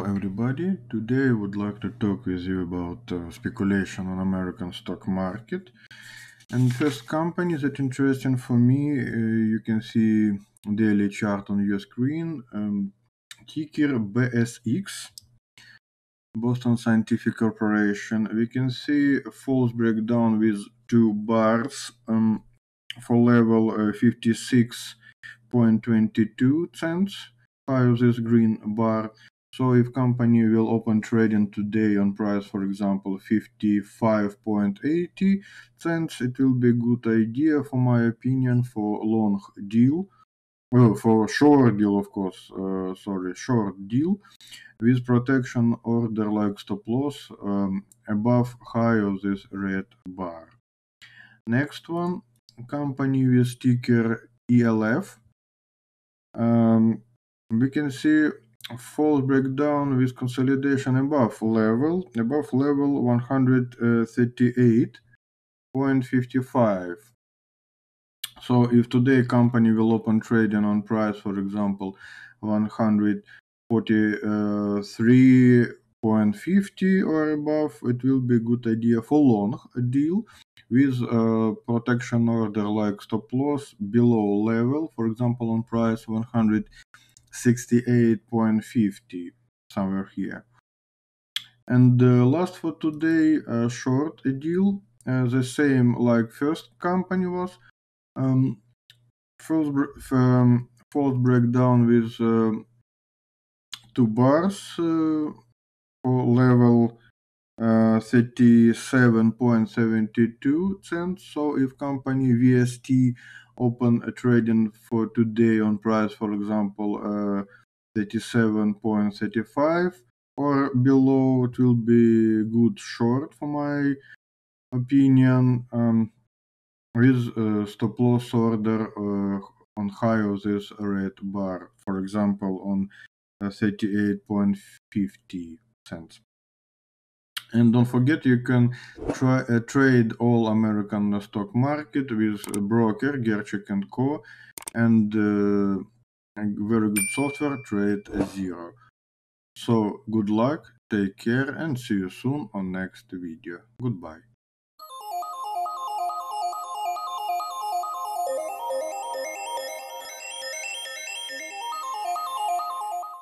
everybody. Today I would like to talk with you about uh, speculation on American stock market. And first company that interesting for me, uh, you can see daily chart on your screen, um, ticker BSX, Boston Scientific Corporation. We can see a false breakdown with two bars um, for level uh, 56.22 cents, high of this green bar so if company will open trading today on price, for example, 55.80 cents, it will be good idea, for my opinion, for long deal. Well, for short deal, of course, uh, sorry, short deal with protection order like stop loss um, above high of this red bar. Next one, company with ticker ELF. Um, we can see false breakdown with consolidation above level, above level 138.55. So if today company will open trading on price, for example, 143.50 or above, it will be a good idea for long deal with a protection order like stop loss below level, for example, on price 100. 68.50 somewhere here. And uh, last for today, uh, short a deal, uh, the same like first company was. Um, first um, false breakdown with uh, two bars uh, for level uh, 37.72 cents. So if company VST open a trading for today on price, for example, uh, 37.35 or below, it will be good short for my opinion. Um, with a stop loss order uh, on high of this red bar, for example, on uh, 38.50 cents. And don't forget, you can try uh, trade all American stock market with broker Gerchik and Co. And uh, very good software, Trade Zero. So good luck, take care, and see you soon on next video. Goodbye.